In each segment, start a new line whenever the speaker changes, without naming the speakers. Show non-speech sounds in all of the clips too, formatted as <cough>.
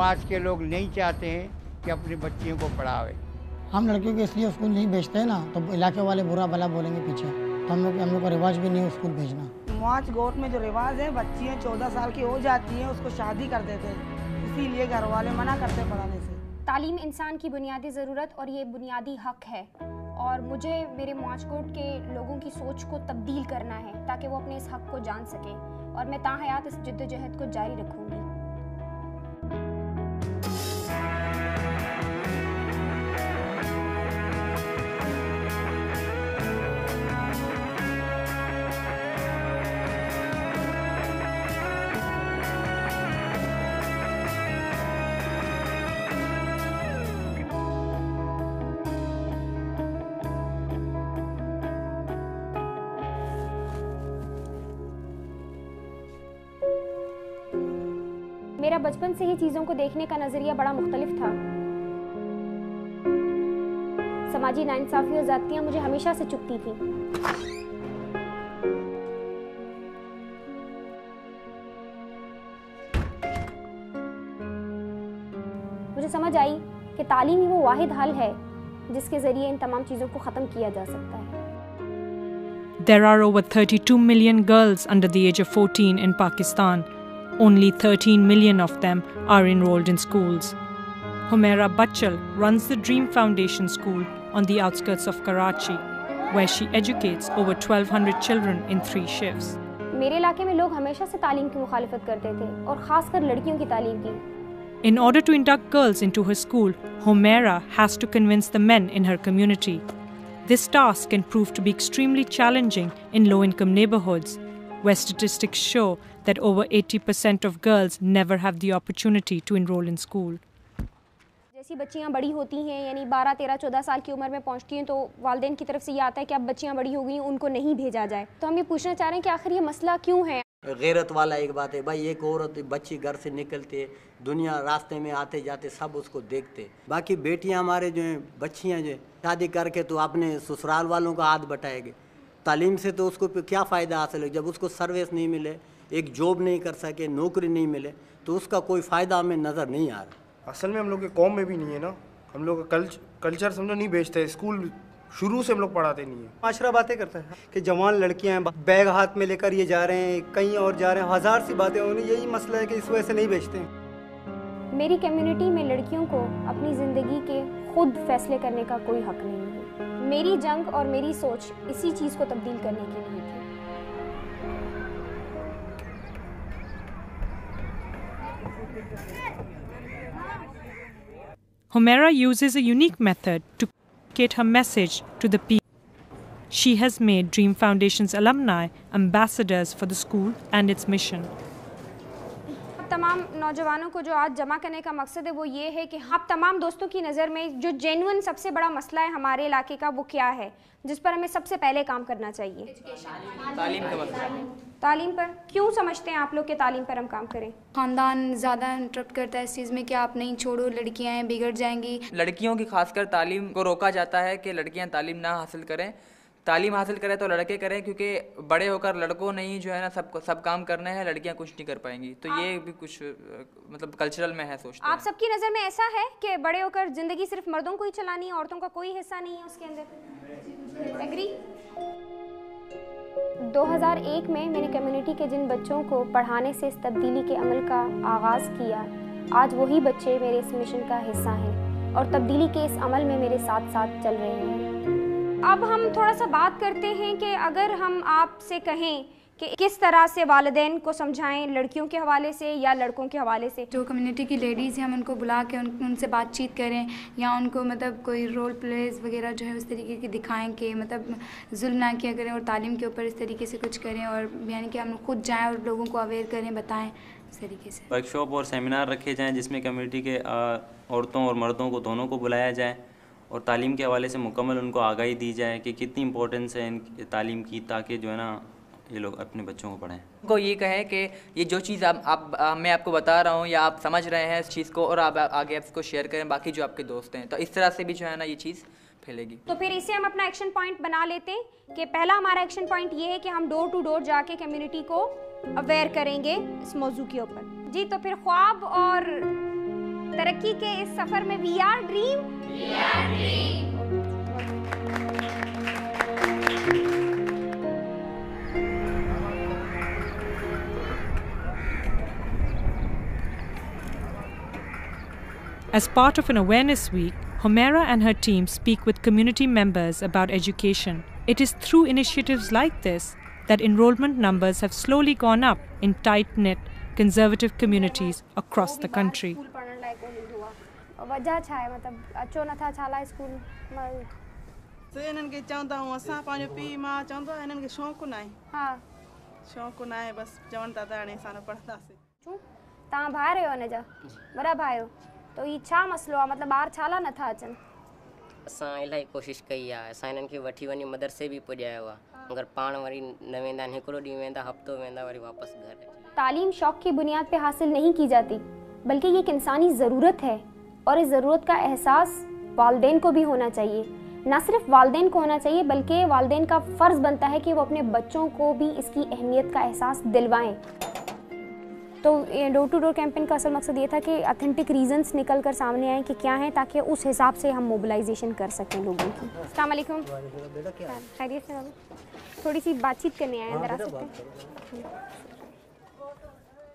समाज के लोग नहीं चाहते हैं कि अपने बच्चियों को पढ़ावे।
हम लड़कियों को इसलिए स्कूल नहीं भेजते हैं ना तो इलाके वाले बुरा भला बोलेंगे पीछे। तो हम लोग हम लोग का रिवाज भी नहीं है स्कूल भेजना।
माच गोट में जो रिवाज है बच्चियाँ चौदह साल की हो जाती हैं उसको शादी कर देते हैं। इसीलिए घर वाले मना करते हैं पढ़ाने से।
तालीम इंसान की बुनियादी ज़रूरत और ये बुनियादी हक है। और मुझे मेरे माचकोट के लोगों की सोच को तब्दील करना है ताकि वो अपने इस हक को जान सकें। और मैं ताहयात इस जद्दोजहद को जारी रखूँगी। बचपन से ही चीज़ों को देखने का नज़रिया बड़ा मुख्तलिफ़ था समाजी नाइंसाफ़ी और ज़्यादतियाँ मुझे हमेशा से चुपती थी मुझे समझ आई कि तालीम ही वो वाहिद हल है, जिसके ज़रिए इन तमाम चीज़ों को ख़त्म किया जा सकता है
There are over 32 million girls under the age of 14 in Pakistan. Only 13 million of them are enrolled in schools. Humaira Bachal runs the Dream Foundation School on the outskirts of Karachi, where she educates over 1200 children in three shifts.
मेरे इलाके में लोग हमेशा से तालीम की मुखालफत करते थे और ख़ासकर लड़कियों की तालीम की
In order to induct girls into her school, Humaira has to convince the men in her community. This task can prove to be extremely challenging in low income neighborhoods, where statistics show that over 80% of girls never have the opportunity to enroll in school.
जैसी बच्चियाँ बड़ी होती हैं यानी 12, 13, 14 साल की उम्र में पहुँचती हैं तो वालदेन की तरफ़ से ये आता है कि अब बच्चियाँ बड़ी हो गई हैं उनको नहीं भेजा जाए। तो हम ये पूछना चाह रहे हैं कि आखिर ये मसला क्यों है?
गैरत वाला एक बात है भाई एक औरत बच्ची घर से निकलते दुनिया रास्ते में आते जाते सब उसको देखते। बाकी बेटियाँ हमारे जो हैं बच्चियाँ जो हैं शादी करके तो अपने ससुराल वालों का हाथ बटाएँगे तालीम से तो उसको क्या फ़ायदा हासिल है? जब उसको सर्विस नहीं मिले एक जॉब नहीं कर सके नौकरी नहीं मिले तो उसका कोई फ़ायदा हमें नज़र नहीं आ रहा।
असल में हम लोग के कॉम में भी नहीं है ना। हम लोग का कल्च, कल्चर समझो नहीं बेचते स्कूल शुरू से हम लोग पढ़ाते नहीं है।
माशरा बातें करता है कि जवान लड़कियाँ हैं बैग हाथ में लेकर ये जा रहे हैं कहीं और जा रहे हैं। हज़ार सी बातें उन्हें यही मसला है कि इस वजह से नहीं बेचते हैं।
मेरी कम्युनिटी में लड़कियों को अपनी ज़िंदगी के खुद फैसले करने का कोई हक नहीं। मेरी जंग और मेरी सोच इसी चीज़ को तब्दील करने के लिए थी
Homera uses a unique method to communicate her message to the people. She has made Dream Foundation's alumni ambassadors for the school and its mission.
तमाम नौजवानों को जो आज जमा करने का मकसद है वो ये है कि हम तमाम दोस्तों की नज़र में जो जेनुअन सबसे बड़ा मसला है हमारे इलाके का वो क्या है? जिस पर हमें सबसे पहले काम करना चाहिए।
तालीम का मसला।
तालीम पर? क्यों समझते हैं आप लोग कि तालीम पर हम काम करें?
ख़ानदान ज़्यादा इंटरप्ट करता है इस चीज़ में कि आप नहीं छोड़ो लड़कियाँ बिगड़ जाएँगी।
लड़कियों की खासकर तालीम को रोका जाता है कि लड़कियाँ तालीम ना हासिल करें। तालीम हासिल करें तो लड़के करें क्योंकि बड़े होकर लड़कों ने ही जो है ना सब सब काम करने हैं लड़कियाँ कुछ नहीं कर पाएँगी। तो ये भी कुछ मतलब कल्चरल में है सोचते
आप सबकी नज़र में ऐसा है कि बड़े होकर ज़िंदगी सिर्फ़ मर्दों को ही चलानी है औरतों का कोई हिस्सा नहीं है उसके अंदर? एग्री 2001 में मैंने कम्युनिटी के जिन बच्चों को पढ़ाने से इस तब्दीली के अमल का आगाज़ किया आज वही बच्चे मेरे इस मिशन का हिस्सा हैं और तब्दीली के इस अमल में मेरे साथ साथ चल रहे हैं। अब हम थोड़ा सा बात करते हैं कि अगर हम आपसे कहें कि किस तरह से वालदेन को समझाएँ लड़कियों के हवाले से या लड़कों के हवाले से।
जो कम्युनिटी की लेडीज़ हैं हम उनको बुला के उन, उनसे बातचीत करें या उनको मतलब कोई रोल प्लेस वगैरह जो है उस तरीके की दिखाएँ कि मतलब जुल्म ना किया करें और तालीम के ऊपर इस तरीके से कुछ करें और यानी कि हम खुद जाएँ और लोगों को अवेयर करें बताएँ इस तरीके से।
वर्कशॉप और सेमिनार रखे जाएँ जिसमें कम्यूनिटी के औरतों और मर्दों को दोनों को बुलाया जाए। और तालीम के हवाले से मुकम्मल उनको आगाही दी जाए कि कितनी इंपॉर्टेंस है इन तालीम की ताकि जो है ना ये लोग अपने बच्चों को पढ़ें।
को ये कहें कि ये जो चीज़ आप, आप आ, मैं आपको बता रहा हूँ या आप समझ रहे हैं इस चीज़ को और आप आ- आगे आप इसको शेयर करें बाकी जो आपके दोस्त हैं। तो इस तरह से भी जो है ना ये चीज़ फैलेगी।
तो फिर इसे हम अपना एक्शन पॉइंट बना लेते हैं कि पहला हमारा एक्शन पॉइंट ये है कि हम डोर टू डोर जाके कम्युनिटी को अवेयर करेंगे इस मौजू के ऊपर। जी तो फिर ख्वाब और तरक्की के इस सफर में we are dream
As part of an awareness week, Homera and her team speak with community members about education. It is through initiatives like this that enrollment numbers have slowly gone up in tight knit, conservative communities across the country.
वजह छा आहे मतिलबु अचो नथा छा लाइ school म-
से हिननि खे चवंदा आहियूं असां पंहिंजो पीउ माउ चवंदो आहे हिननि खे शौक़ु न आहे
हा।
शौक़ु न आहे बसि चवनि था त हाणे असां न पढ़ंदासीं
तव्हां भाइर आहियो हिन जा? भाइ आहियो त ही छा मसइलो आहे मतिलबु ॿार छा लाइ नथा अचनि?
असां इलाही कोशिशि कई आहे असां हिननि खे वठी वञी मदरसे बि पुॼायो आहे मगर पाण वरी न वेंदा आहिनि हिकिड़ो ॾींहुं वेंदा हफ़्तो वेंदा वरी वापसि घर
तालीम शौक की बुनियाद पे हासिल नहीं की जाती बल्कि ये एक इंसानी ज़रूरत है। और इस ज़रूरत का एहसास वालदेन को भी होना चाहिए। ना सिर्फ़ वालदेन को होना चाहिए बल्कि वालदेन का फ़र्ज़ बनता है कि वो अपने बच्चों को भी इसकी अहमियत का एहसास दिलवाएँ। तो डोर टू डोर कैंपेन का असल मकसद ये था कि अथेंटिक रीजंस निकल कर सामने आए कि क्या हैं ताकि उस हिसाब से हम मोबिलाइजेशन कर सकें लोगों की। अस्सलाम खैरियत से थोड़ी सी बातचीत करने आए हैं अंदर आ सकते हैं।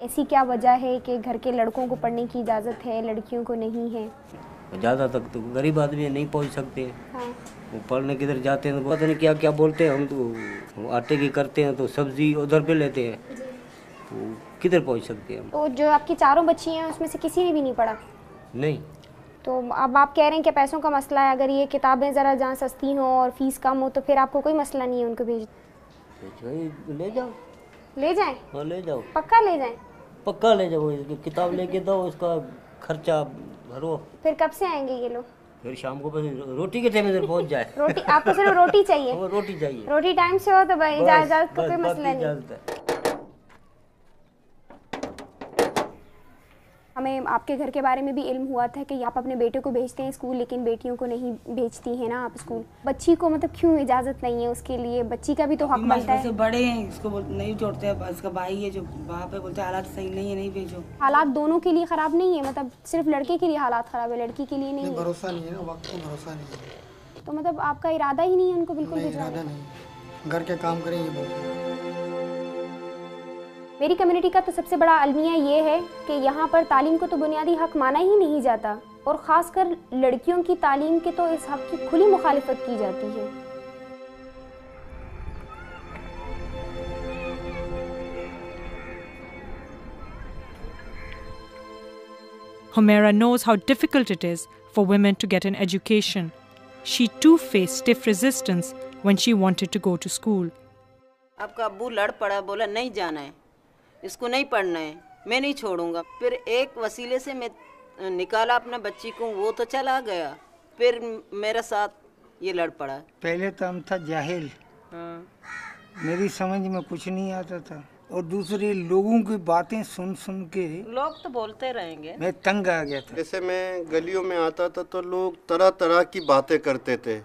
ऐसी क्या वजह है कि घर के लड़कों को पढ़ने की इजाज़त है लड़कियों को नहीं है?
ज़्यादा तक तो गरीब आदमी नहीं पहुँच सकते।
हाँ।
वो पढ़ने किधर जाते हैं तो पता नहीं क्या क्या बोलते हैं हम तो आटे की करते हैं तो सब्ज़ी उधर पे लेते हैं। तो किधर पहुँच सकते हैं
तो जो आपकी चारों बच्ची हैं उसमें से किसी ने भी नहीं पढ़ा?
नहीं।
तो अब आप कह रहे हैं कि पैसों का मसला है अगर ये किताबें ज़रा जहाँ सस्ती हों और फ़ीस कम हो तो फिर आपको कोई मसला नहीं है उनको भेज
तो ले जाओ।
ले जाएँ?
हाँ ले जाओ।
पक्का ले जाएँ?
पक्का ले जाओ इसकी किताब लेके दो उसका खर्चा भरो।
फिर कब से आएँगे ये लोग?
फिर शाम को बस रोटी के टाइम इधर पहुँच जाए।
रोटी आपको सिर्फ़ रोटी चाहिए? <laughs>
वो रोटी चाहिए।
रोटी टाइम से हो तो भाई इजाज़त का कोई मसला नहीं
इजाज़त है।
हमें आपके घर के बारे में भी इल्म हुआ था कि आप अपने बेटे को भेजते हैं स्कूल लेकिन बेटियों को नहीं भेजती हैं ना आप स्कूल। बच्ची को मतलब क्यों इजाज़त नहीं है उसके लिए? बच्ची का भी तो हक बनता है।
बड़े हैं इसको नहीं छोड़ते इसका भाई है जो वहाँ पे बोलते हालात सही नहीं है नहीं भेजो।
हालात दोनों के लिए ख़राब नहीं है? मतलब सिर्फ़ लड़के के लिए हालात ख़राब है लड़की के लिए नहीं है?
भरोसा नहीं है वक्त को भरोसा नहीं है।
तो मतलब आपका इरादा ही नहीं है उनको बिल्कुल
नहीं इरादा नहीं घर के काम करें ये बोलते हैं
मेरी कम्युनिटी का तो सबसे बड़ा अलमिया ये है कि यहाँ पर तालीम को तो बुनियादी हक माना ही नहीं जाता और ख़ासकर लड़कियों की तालीम के तो इस हक की खुली मुखालिफत की जाती है
Homera knows how difficult it is for women to get an education. She too faced stiff resistance when she wanted to go to school.
आपका अब्बू लड़ पड़ा बोला नहीं जाना है इसको नहीं पढ़ना है मैं नहीं छोड़ूँगा। फिर एक वसीले से मैं निकाला अपने बच्ची को वो तो चला गया। फिर मेरा साथ ये लड़ पड़ा।
पहले तो हम था जाहिल।
हाँ।
मेरी समझ में कुछ नहीं आता था। और दूसरे लोगों की बातें सुन सुन के
लोग तो बोलते रहेंगे।
मैं तंग आ गया था।
जैसे मैं गलियों में आता था तो लोग तरह तरह की बातें करते थे।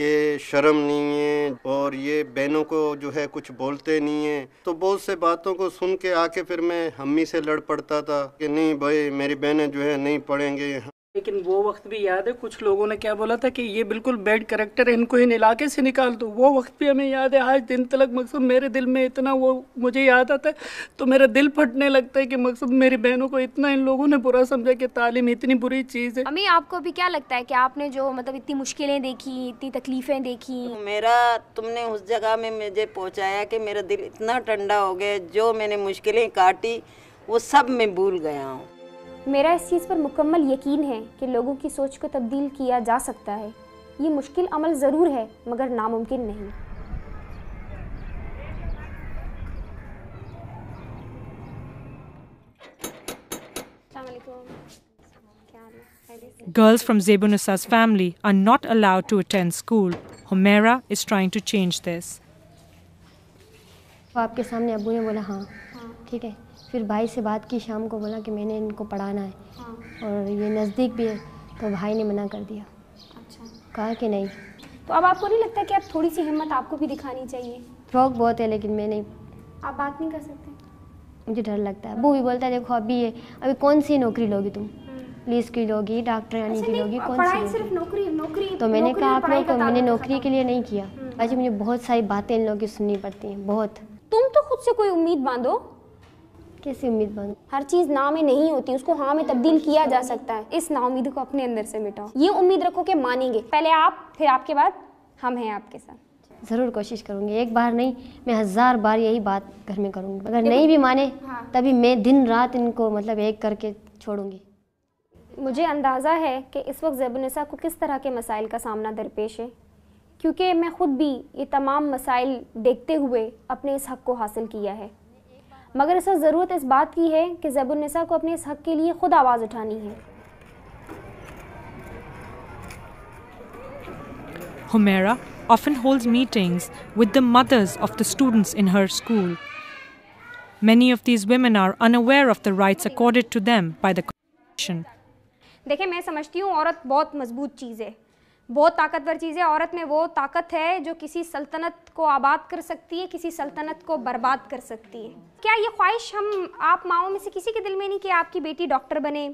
कि शर्म नहीं है और ये बहनों को जो है कुछ बोलते नहीं है। तो बहुत से बातों को सुन के आके फिर मैं हम्मी से लड़ पड़ता था कि नहीं भाई मेरी बहनें जो है नहीं पढ़ेंगे।
लेकिन वो वक्त भी याद है कुछ लोगों ने क्या बोला था कि ये बिल्कुल बैड करेक्टर है इनको इन इलाके से निकाल दो। वो वक्त भी हमें याद है आज दिन तक मकसद मेरे दिल में इतना वो मुझे याद आता है तो मेरा दिल फटने लगता है कि मकसद मेरी बहनों को इतना इन लोगों ने बुरा समझा कि तालीम इतनी बुरी चीज़ है।
अम्मी आपको भी क्या लगता है कि आपने जो मतलब इतनी मुश्किलें देखी इतनी तकलीफ़ें देखी?
मेरा तुमने उस जगह में मुझे पहुँचाया कि मेरा दिल इतना ठंडा हो गया जो मैंने मुश्किलें काटी वो सब मैं भूल गया हूँ।
मेरा इस चीज़ पर मुकम्मल यकीन है कि लोगों की सोच को तब्दील किया जा सकता है ये मुश्किल अमल ज़रूर है मगर नामुमकिन नहीं
Girls from Zebunusa's family are not allowed to attend school. Homera is trying to change this.
तो आपके सामने अबू ने बोला हाँ ठीक है फिर भाई से बात की शाम को बोला कि मैंने इनको पढ़ाना है। और ये नज़दीक भी है तो भाई ने मना कर दिया।
अच्छा।
कहा कि नहीं।
तो अब आपको नहीं लगता कि अब थोड़ी सी हिम्मत आपको भी दिखानी चाहिए?
शौक बहुत है लेकिन मैं नहीं।
आप बात नहीं कर सकते?
मुझे डर लगता है। वो भी बोलता है देखो अभी ये अभी कौन सी नौकरी लोगी तुम? पुलिस की लोगी डॉक्टर यानी की लोगी कौन सी
सिर्फ़ नौकरी नौकरी
तो मैंने कहा आप लोग
को
मैंने नौकरी के लिए नहीं किया। आज मुझे बहुत सारी बातें इन लोगों की सुननी पड़ती हैं बहुत।
तुम तो खुद से कोई उम्मीद बांधो।
कैसी उम्मीद बांधो
हर चीज़ ना में नहीं होती उसको हाँ में तब्दील किया जा सकता है। इस नाउमीद को अपने अंदर से मिटाओ। ये उम्मीद रखो कि मानेंगे। पहले आप फिर आपके बाद हम हैं आपके साथ।
ज़रूर कोशिश करूँगी। एक बार नहीं मैं हज़ार बार यही बात घर में करूँगी। अगर नहीं भी माने
हाँ।
तभी मैं दिन रात इनको मतलब एक करके छोड़ूँगी।
मुझे अंदाज़ा है कि इस वक्त ज़ैबुलनिसा को किस तरह के मसाइल का सामना दरपेश है। क्योंकि मैं ख़ुद भी ये तमाम मसाइल देखते हुए अपने इस हक़ को हासिल किया है। मगर इस ज़रूरत इस बात की है कि ज़ैबुलनिसा को अपने इस हक़ के लिए ख़ुद आवाज़ उठानी है
Humaira often holds meetings with the mothers of the students in her school. Many of these women are unaware of the rights accorded to them by the Constitution.
देखिए मैं समझती हूँ औरत बहुत मज़बूत चीज़ है बहुत ताकतवर चीज़ है औरत में वो ताकत है जो किसी सल्तनत को आबाद कर सकती है किसी सल्तनत को बर्बाद कर सकती है। क्या ये ख्वाहिश हम आप माओ में से किसी के दिल में नहीं कि आपकी बेटी डॉक्टर बने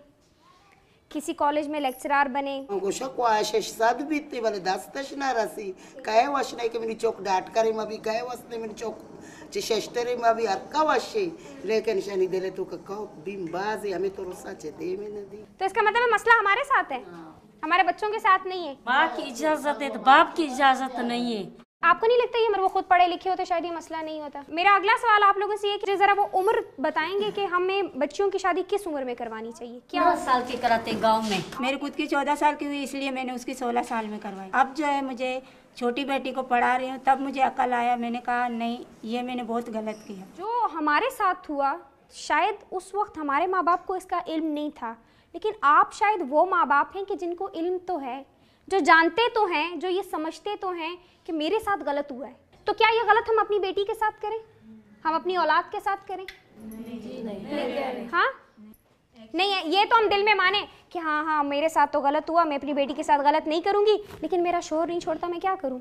किसी कॉलेज में लेक्चरार बने?
गोशा को आशीष साध बीतती दस तश रसी। कहे वश नहीं कि मेरी चौक डांट करे मैं कहे वश नहीं मेरी चौक चिशेष्टरे में अरका वशे लेकिन शनि दिले तो कहो बीम बाज हमें तो रुसा चे दे में नदी
तो इसका मतलब है मसला हमारे साथ है। हमारे बच्चों के साथ नहीं है।
माँ की इजाज़त है तो बाप की इजाज़त नहीं है।
आपको नहीं लगता ये वो खुद पढ़े लिखे होते शायद ये मसला नहीं होता? मेरा अगला सवाल आप लोगों से ये कि जरा वो उम्र बताएँगे कि हमें बच्चियों की शादी किस उम्र में करवानी चाहिए? क्या
साल की कराते गाँव में।
मेरी खुद की चौदह साल की हुई इसलिए मैंने उसकी सोलह साल में करवाई। अब जो है मुझे छोटी बेटी को पढ़ा रही हूँ तब मुझे अकल आया मैंने कहा नहीं ये मैंने बहुत गलत किया।
जो हमारे साथ हुआ शायद उस वक्त हमारे माँ बाप को इसका इल्म नहीं था। लेकिन आप शायद वो माँ बाप हैं कि जिनको इल्म तो है, जो जानते तो हैं, जो ये समझते तो हैं कि मेरे साथ गलत हुआ है। तो क्या ये गलत हम अपनी बेटी के साथ करें? हम अपनी औलाद के साथ करें? हाँ? नहीं है ये तो हम दिल में माने कि हाँ हाँ मेरे साथ तो गलत हुआ, मैं अपनी बेटी के साथ गलत नहीं करूँगी, लेकिन मेरा शोहर नहीं छोड़ता मैं क्या करूँ?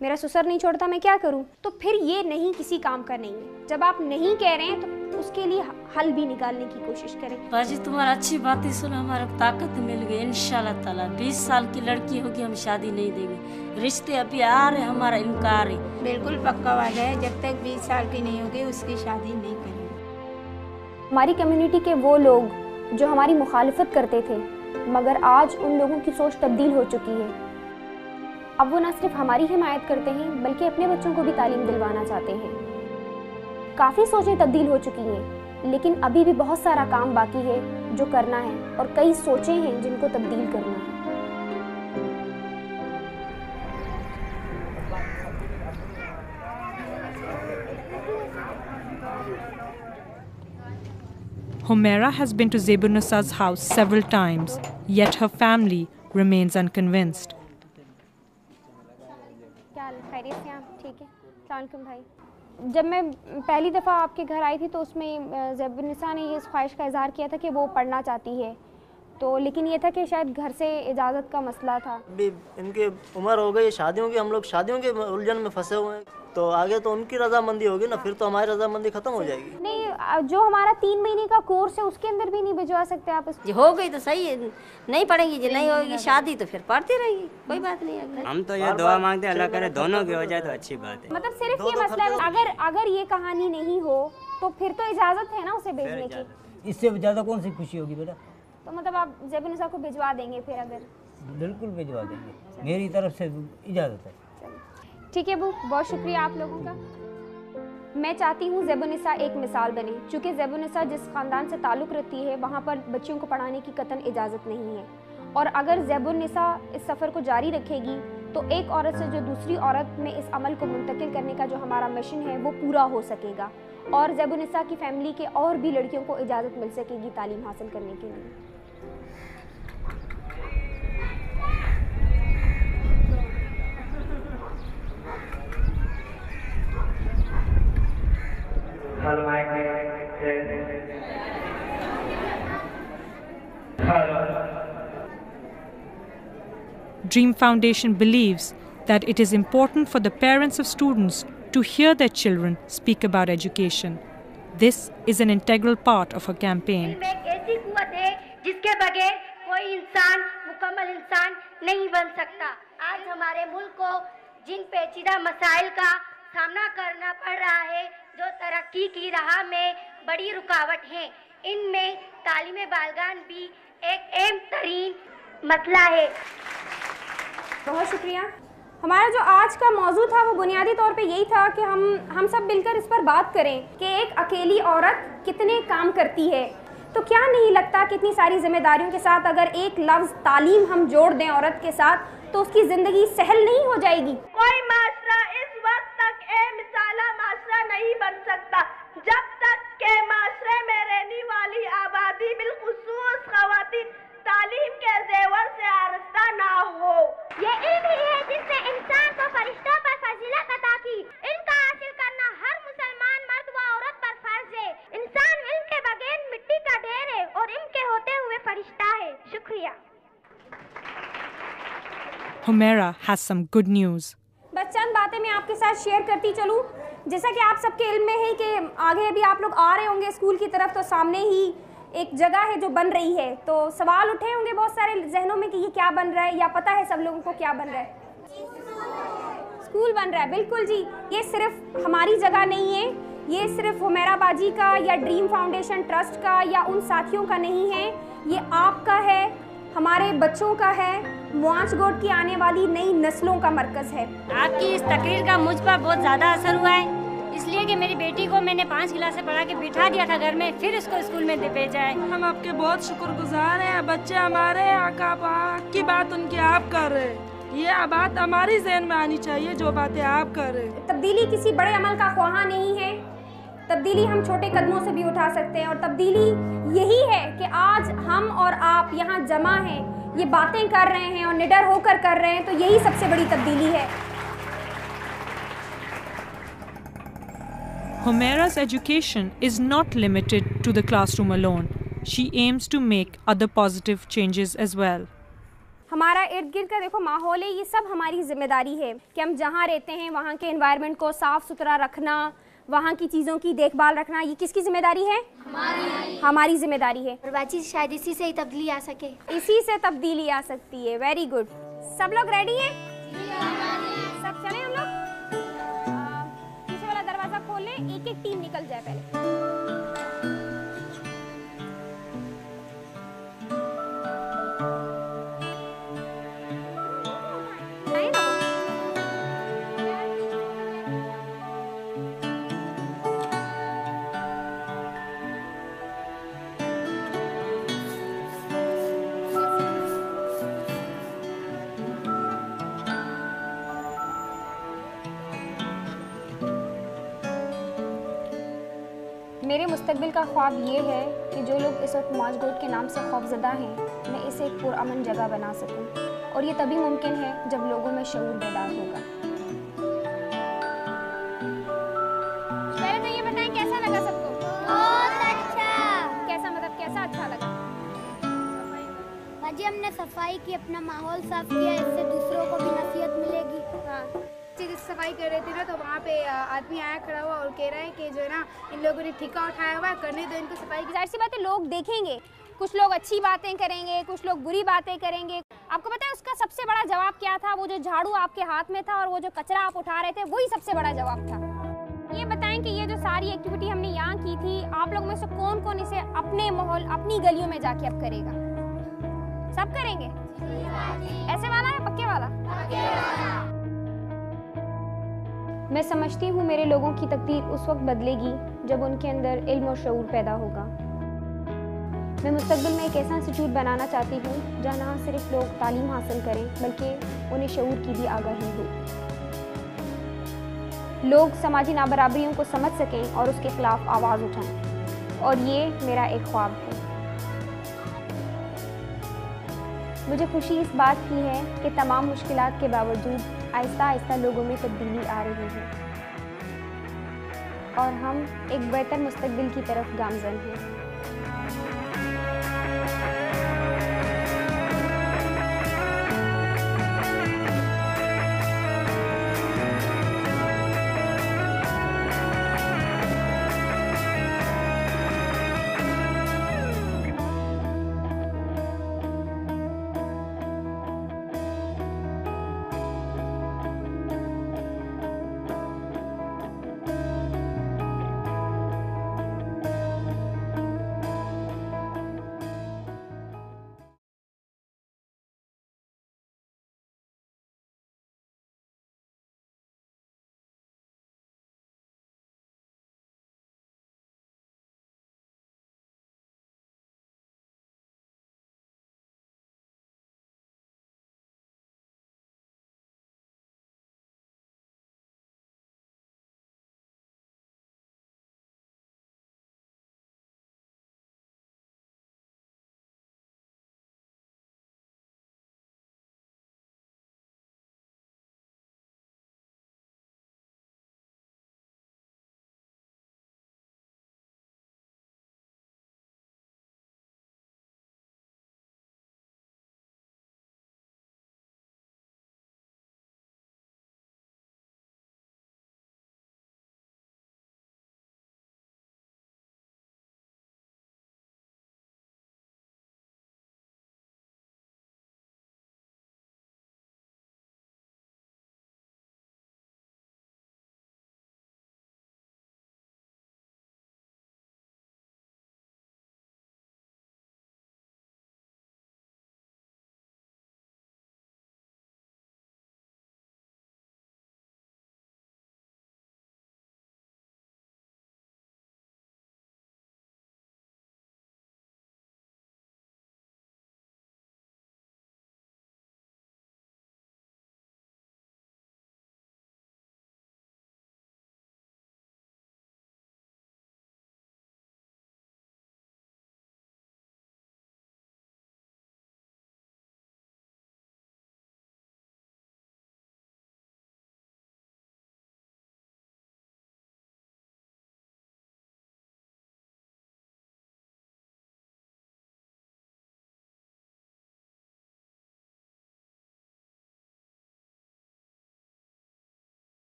मेरा ससुर नहीं छोड़ता मैं क्या करूँ? तो फिर ये नहीं किसी काम का नहीं है। जब आप नहीं कह रहे हैं तो उसके लिए हल भी निकालने की कोशिश करें।
बाजी तुम्हारा अच्छी बातें सुन हमारा ताकत मिल गई इंशाल्लाह ताला। बीस साल की लड़की होगी हम शादी नहीं देंगे। रिश्ते अभी आ रहे हमारा इनकार है।
बिल्कुल पक्का वादा है जब तक बीस साल की नहीं होगी उसकी शादी नहीं करेंगे।
हमारी कम्युनिटी के वो लोग जो हमारी मुखालफत करते थे मगर आज उन लोगों की सोच तब्दील हो चुकी है। अब वो न सिर्फ़ हमारी हिमायत करते हैं बल्कि अपने बच्चों को भी तालीम दिलवाना चाहते हैं। काफ़ी सोचें तब्दील हो चुकी हैं लेकिन अभी भी बहुत सारा काम बाकी है जो करना है और कई सोचें हैं जिनको तब्दील करना है
Humaira has been to Zebunusa's house several times, yet her family remains unconvinced.
जब मैं पहली दफ़ा आपके घर आई थी तो उसमें जैबुलनिसा ने ये इस ख्वाहिश का इजहार किया था कि वो पढ़ना चाहती है। तो लेकिन ये था कि शायद घर से इजाज़त का मसला था।
इनकी उम्र हो गई, शादियों की, हम लोग शादियों के उलझन में फंसे हुए हैं। तो आगे तो उनकी रजामंदी होगी ना फिर तो हमारी रजामंदी खत्म हो जाएगी।
नहीं जो हमारा तीन महीने का कोर्स है उसके अंदर भी नहीं भिजवा सकते आप उसको
हो गई तो सही है। नहीं पढ़ेंगी जी नहीं होगी शादी तो फिर पढ़ती रहेगी कोई बात नहीं। है
हम तो ये दुआ मांगते हैं अल्लाह करे दोनों की हो जाए तो अच्छी बात है।
मतलब सिर्फ़ ये मसला है अगर अगर ये कहानी नहीं हो तो फिर तो इजाज़त है ना उसे भेजने की?
इससे ज़्यादा कौन सी खुशी होगी बेटा?
तो मतलब आप जैबुलनिसा को भिजवा देंगे फिर अगर
बिल्कुल भिजवा देंगे। मेरी तरफ़ से इजाज़त है।
ठीक है बू? बहुत शुक्रिया आप लोगों का। मैं चाहती हूँ जेबुनिसा एक मिसाल बने। चूँकि जेबुनिसा जिस ख़ानदान से ताल्लुक़ रखती है, वहाँ पर बच्चियों को पढ़ाने की कतन इजाज़त नहीं है। और अगर जेबुनिसा इस सफ़र को जारी रखेगी तो एक औरत से जो दूसरी औरत में इस अमल को मुंतकिल करने का जो हमारा मिशन है, वो पूरा हो सकेगा। और जेबुनिसा की फैमिली के और भी लड़कियों को इजाज़त मिल सकेगी तालीम हासिल करने के लिए।
Dream Foundation believes that it is important for the parents of students to hear their children speak about education. This is an integral part of her campaign.
में एक ऐसी कुवत है जिसके बगैर
कोई इंसान मुकम्मल इंसान नहीं बन सकता आज हमारे मुल्क को जिन पेचीदा मसाइल का सामना करना पड़ रहा है जो तरक्की की राह में बड़ी रुकावट है। इनमें तालीम बालगान भी एक अहम तरीन मसला है।
बहुत शुक्रिया। हमारा जो आज का मौजू था वो बुनियादी तौर पे यही था कि हम हम सब मिलकर इस पर बात करें कि एक अकेली औरत कितने काम करती है। तो क्या नहीं लगता कि इतनी सारी जिम्मेदारियों के साथ अगर एक लफ्ज़ तालीम हम जोड़ दें औरत के साथ तो उसकी ज़िंदगी सहल नहीं हो जाएगी?
कोई इस वक्त तक ए मिसाला माशरा नहीं बन सकता। जब तक के माशरे में रहने वाली आबादी बिलखसूस खवातीन तालीम के जेवर से आरस्ता ना हो।
ये इल्म ही है जिसने इंसान को फरिश्तों पर फजीलत अता की। इनका हासिल करना हर मुसलमान मर्द व औरत पर फ़र्ज़ है। इंसान इल्म के बगैर मिट्टी का ढेर है और इल्म के होते हुए फरिश्ता है। शुक्रिया।
Humera has some good news.
बस चंद बातें मैं आपके साथ शेयर करती चलूँ। जैसा कि आप सबके इल्म में है कि आगे भी आप लोग आ रहे होंगे स्कूल की तरफ़ तो सामने ही एक जगह है जो बन रही है। तो सवाल उठे होंगे बहुत सारे जहनों में कि ये क्या बन रहा है, या पता है सब लोगों को क्या बन रहा है? स्कूल बन रहा है, बिल्कुल जी। ये सिर्फ़ हमारी जगह नहीं है। ये सिर्फ़ हुमेरा बाजी का या ड्रीम फाउंडेशन ट्रस्ट का या उन साथियों का नहीं है। ये आपका है, हमारे बच्चों का है मुआजगोट की आने वाली नई नस्लों का मरकज़ है।
आपकी इस तकरीर का मुझ पर बहुत ज़्यादा असर हुआ है। इसलिए कि मेरी बेटी को मैंने पाँच क्लासें पढ़ा के बिठा दिया था घर में फिर इसको स्कूल में दे भेजा है।
हम आपके बहुत शुक्रगुजार हैं बच्चे हमारे हैं आका आपकी बात उनकी आप कर रहे हैं। ये बात हमारी जहन में आनी चाहिए जो बातें आप कर रहे हैं।
तब्दीली किसी बड़े अमल का ख्वाहा नहीं है। तब्दीली हम छोटे कदमों से भी उठा सकते हैं और तब्दीली यही है कि आज हम और आप यहाँ जमा हैं। ये बातें कर रहे हैं और निडर होकर कर रहे हैं तो यही सबसे बड़ी तब्दीली है
Homera's education is not limited to the classroom alone. She aims to make other positive changes as well.
हमारा इर्द गिर्द का देखो माहौल है ये सब हमारी ज़िम्मेदारी है कि हम जहाँ रहते हैं वहाँ के एनवायरनमेंट को साफ़ सुथरा रखना वहाँ की चीज़ों की देखभाल रखना ये किसकी ज़िम्मेदारी है? हमारी हमारी ज़िम्मेदारी है।
और शायद इसी से ही तब्दीली आ सके।
इसी से तब्दीली आ सकती है। वेरी गुड सब लोग रेडी है? सब चले हम लोग? पीछे वाला दरवाज़ा खोल लें एक एक टीम निकल जाए पहले। मेरे मुस्तबिल का ख्वाब ये है कि जो लोग इस वक्त माजगोट के नाम से खौफजदा हैं मैं इसे एक पुरअमन जगह बना सकूँ। और ये तभी मुमकिन है जब लोगों में शऊर बेदार होगा। पहले तो ये बताएँ कैसा लगा सबको?
बहुत अच्छा।
कैसा मतलब कैसा अच्छा लगा?
बाजी हमने सफ़ाई की अपना माहौल साफ़ किया इससे दूसरों को भी नसीहत मिलेगी।
हाँ। चीज़ सफ़ाई कर रहे थे ना तो वहाँ पे आदमी आया खड़ा हुआ और कह रहा है कि जो है ना, इन लोगों ने ठिका उठाया हुआ करने दो इनको सफ़ाई की।
सी बात लोग देखेंगे। कुछ लोग अच्छी बातें करेंगे, कुछ लोग बुरी बातें करेंगे। आपको पता है, उसका सबसे बड़ा जवाब क्या था? वो जो झाड़ू आपके हाथ में था और वो जो कचरा आप उठा रहे थे, वही सबसे बड़ा जवाब था। ये बताएँ कि ये जो सारी एक्टिविटी हमने यहाँ की थी, आप लोग में से कौन कौन इसे अपने माहौल, अपनी गलियों में जाके अब करेगा? सब करेंगे? ऐसे वाला है, पक्के वाला? मैं समझती हूँ मेरे लोगों की तकदीर उस वक्त बदलेगी जब उनके अंदर इल्म और शऊर पैदा होगा। मैं मुस्तकबिल में एक ऐसा इंस्टीट्यूट बनाना चाहती हूँ, जहाँ ना सिर्फ़ लोग तालीम हासिल करें, बल्कि उन्हें शऊर की भी आगाही हो। लोग समाजी नाबराबरियों को समझ सकें और उसके खिलाफ आवाज़ उठाएँ। और ये मेरा एक ख्वाब है। मुझे खुशी इस बात की है कि तमाम मुश्किलात के बावजूद आहिस्ता आहिस्ता लोगों में तब्दीली आ रही है। और हम एक बेहतर मुस्तकबिल की तरफ़ गामजन हैं।